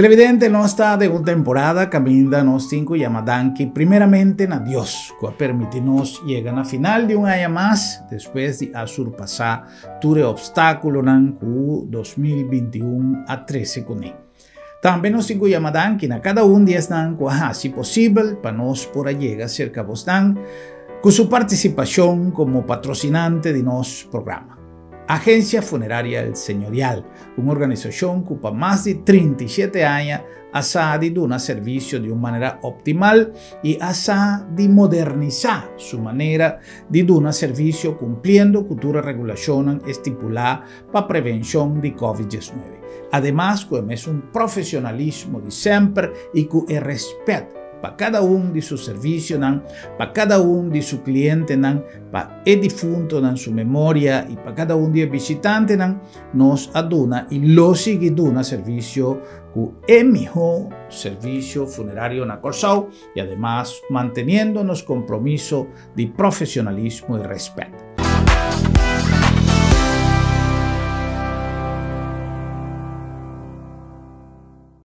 Televidente no está de una temporada caminda nos cinco llamadanki primeramente na Dios, que permitirnos llegar a final de un año más después de surpasar ture obstáculo nan 2021 a 13 con También nos cinco llamadanki na cada un día están si posible. Para nos por llegar cerca bostan con su participación como patrocinante de nos programa. Agencia Funeraria El Señorial, una organización que ocupa más de 37 años a de un servicio de una manera optimal y a de modernizar su manera de dar servicio cumpliendo cultura regulación estipulada para prevención de COVID-19. Además, es un profesionalismo de siempre y con el respeto para cada uno de sus servicios, para cada uno de sus clientes, para el difunto, en su memoria y para cada uno de los visitantes, nos aduna y lo sigue dando servicio con el mejor servicio funerario en Corsao y además manteniéndonos compromiso de profesionalismo y respeto.